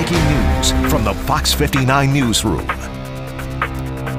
breaking news from the Fox 59 newsroom.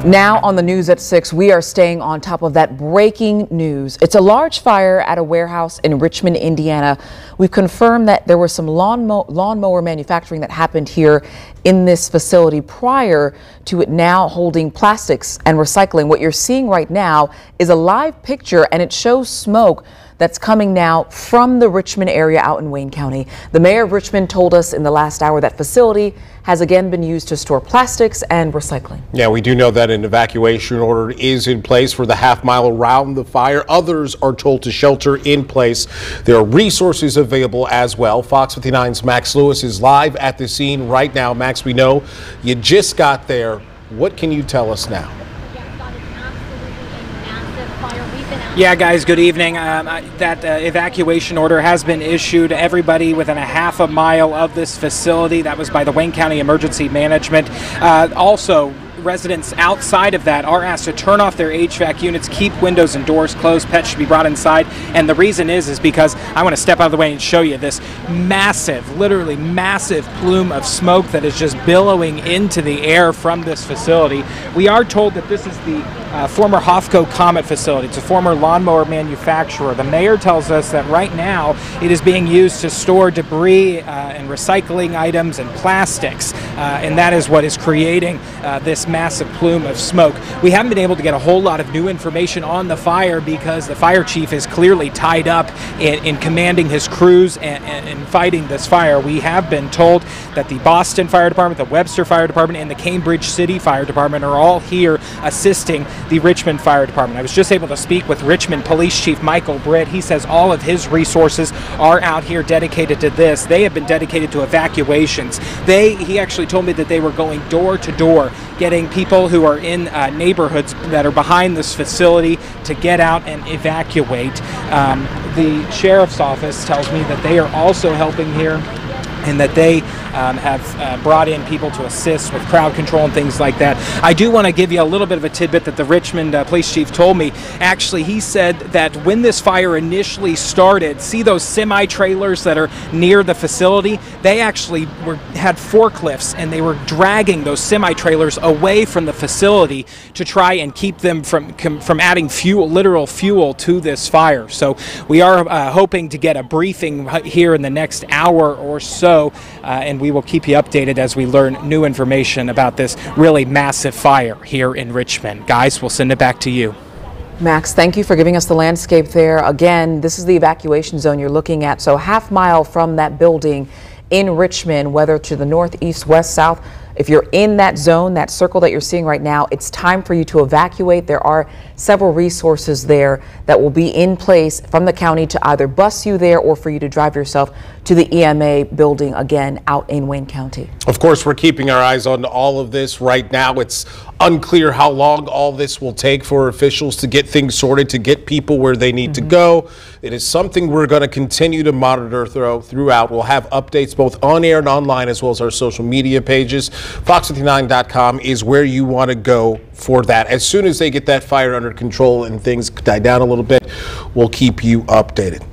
Now on the news at 6, we are staying on top of that breaking news. It's a large fire at a warehouse in Richmond, Indiana. We've confirmed that there was some lawn mo lawnmower manufacturing that happened here in this facility prior to it now holding plastics and recycling. What you're seeing right now is a live picture and it shows smoke that's coming now from the Richmond area out in Wayne County. The mayor of Richmond told us in the last hour that facility has again been used to store plastics and recycling. Yeah, we do know that an evacuation order is in place for the half mile around the fire. Others are told to shelter in place. There are resources available as well. Fox 59's Max Lewis is live at the scene right now. Max, we know you just got there. What can you tell us now? Yeah, guys, good evening. Um, that uh, evacuation order has been issued. Everybody within a half a mile of this facility. That was by the Wayne County Emergency Management. Uh, also, residents outside of that are asked to turn off their HVAC units, keep windows and doors closed. Pets should be brought inside. And the reason is, is because I want to step out of the way and show you this massive, literally massive plume of smoke that is just billowing into the air from this facility. We are told that this is the uh, former Hoffco Comet facility. It's a former lawnmower manufacturer. The mayor tells us that right now it is being used to store debris uh, and recycling items and plastics, uh, and that is what is creating uh, this massive plume of smoke. We haven't been able to get a whole lot of new information on the fire because the fire chief is clearly tied up in, in commanding his crews and, and, and fighting this fire. We have been told that the Boston Fire Department, the Webster Fire Department, and the Cambridge City Fire Department are all here assisting the Richmond Fire Department. I was just able to speak with Richmond Police Chief Michael Britt. He says all of his resources are out here dedicated to this. They have been dedicated to evacuations. They, he actually told me that they were going door to door, getting people who are in uh, neighborhoods that are behind this facility to get out and evacuate. Um, the sheriff's office tells me that they are also helping here and that they um, have uh, brought in people to assist with crowd control and things like that. I do want to give you a little bit of a tidbit that the Richmond uh, police chief told me. Actually, he said that when this fire initially started, see those semi trailers that are near the facility? They actually were had forklifts and they were dragging those semi trailers away from the facility to try and keep them from from adding fuel, literal fuel, to this fire. So we are uh, hoping to get a briefing here in the next hour or so, uh, and we will keep you updated as we learn new information about this really massive fire here in Richmond. Guys, we'll send it back to you. Max, thank you for giving us the landscape there. Again, this is the evacuation zone you're looking at. So half mile from that building in Richmond, whether to the north, east, west, south, if you're in that zone, that circle that you're seeing right now, it's time for you to evacuate. There are several resources there that will be in place from the county to either bus you there or for you to drive yourself to the EMA building again out in Wayne County. Of course, we're keeping our eyes on all of this right now. It's unclear how long all this will take for officials to get things sorted, to get people where they need mm -hmm. to mm-hmm. go. It is something we're going to continue to monitor throughout. We'll have updates both on air and online as well as our social media pages. Fox59.com is where you want to go for that. As soon as they get that fire under control and things die down a little bit, we'll keep you updated.